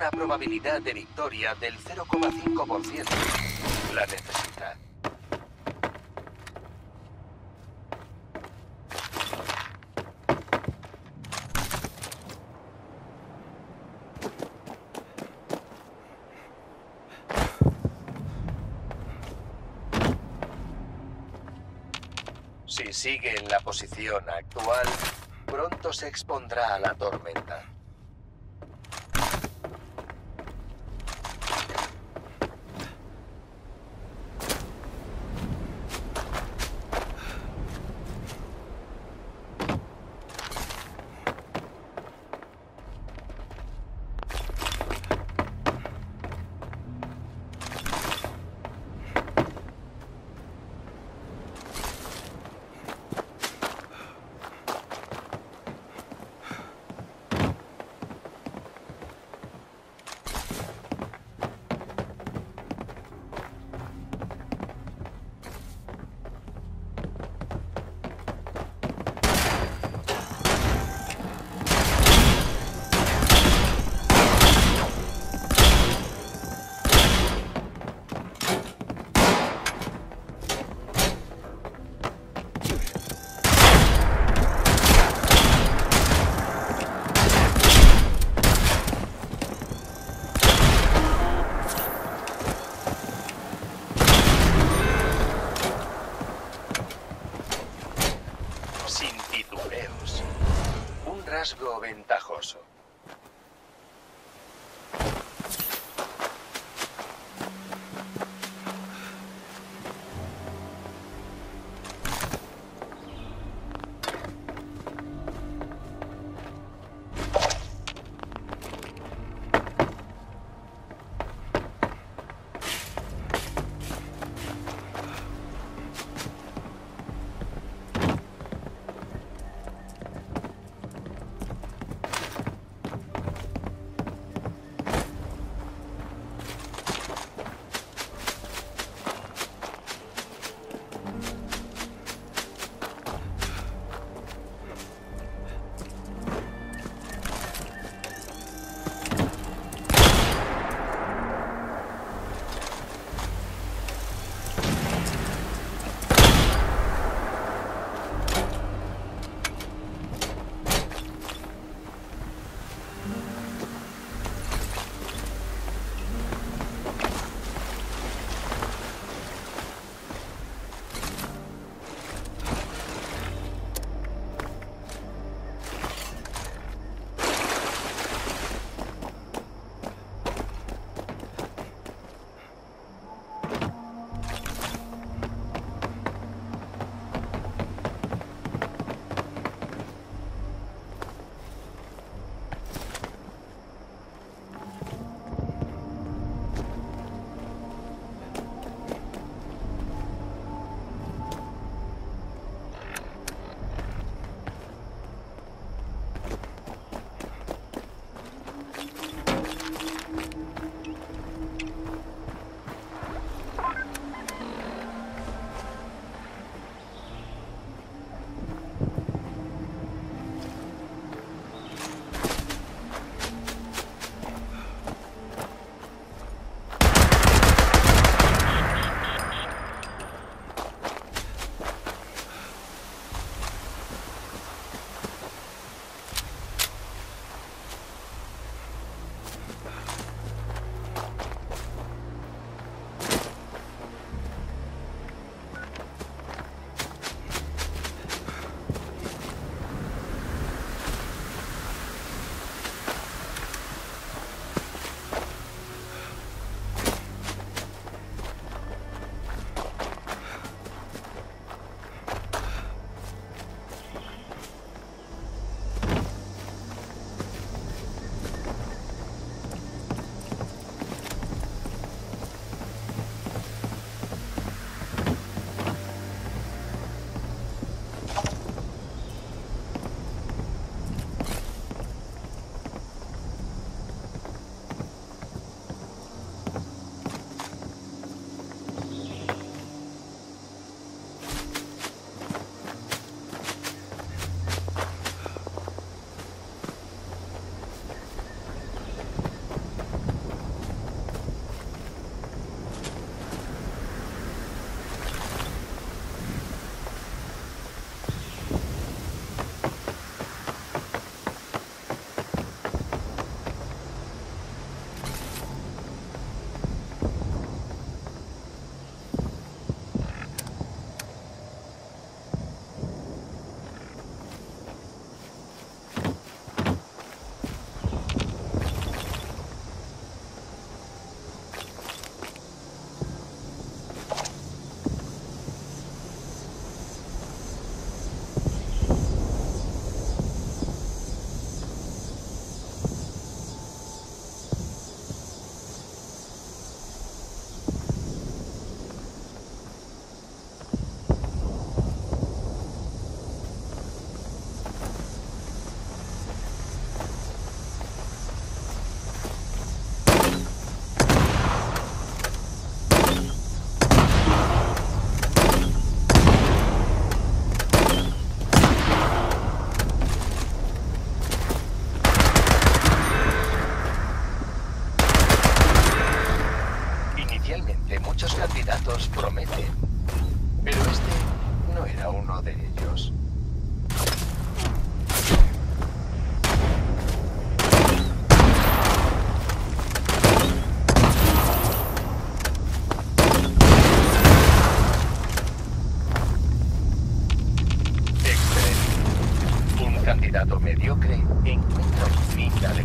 una probabilidad de victoria del 0,5%. La necesita. Si sigue en la posición actual, pronto se expondrá a la tormenta. so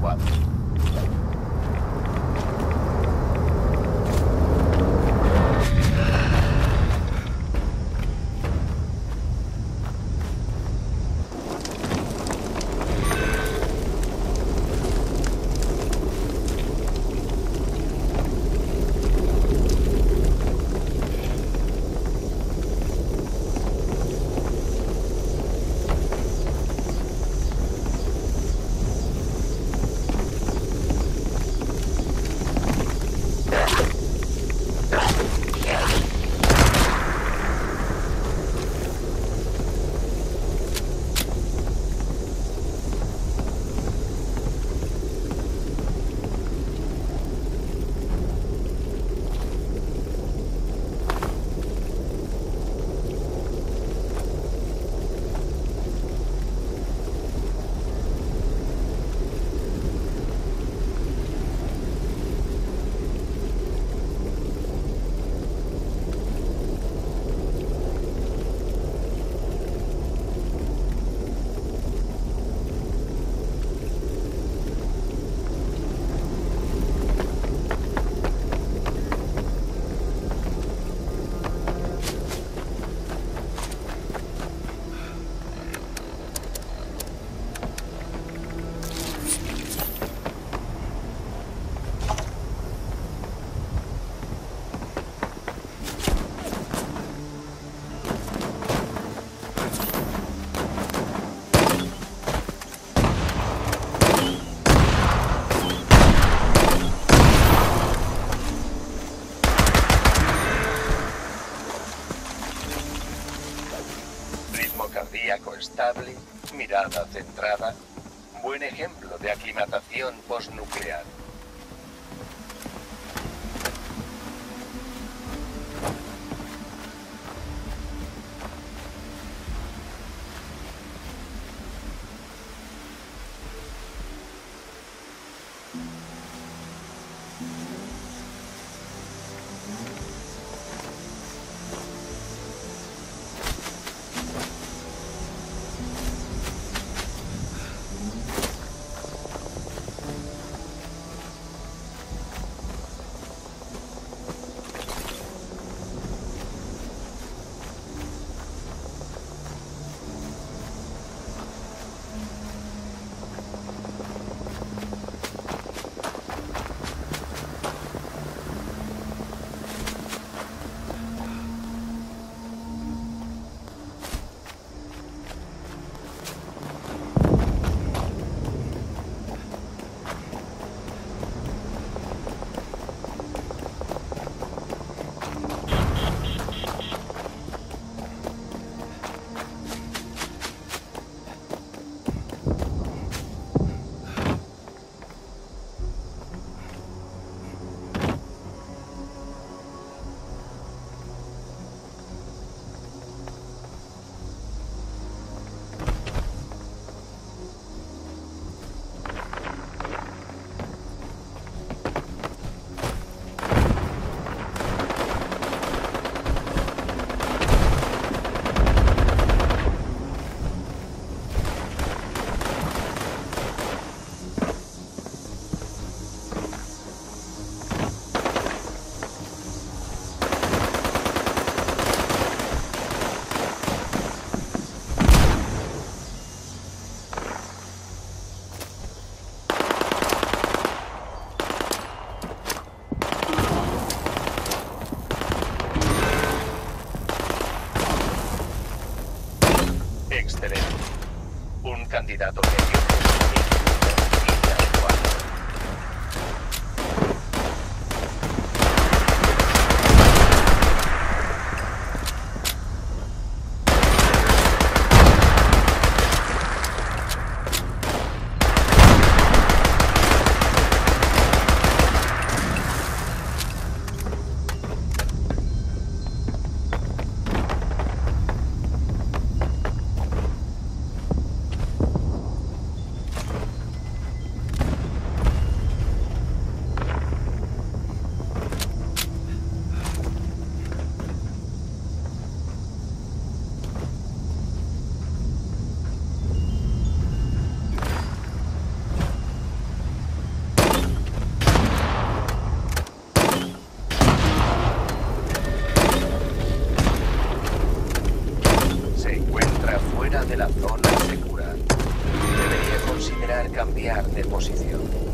what. Estable, mirada centrada, buen ejemplo de aclimatación postnuclear. de la zona segura, debería considerar cambiar de posición.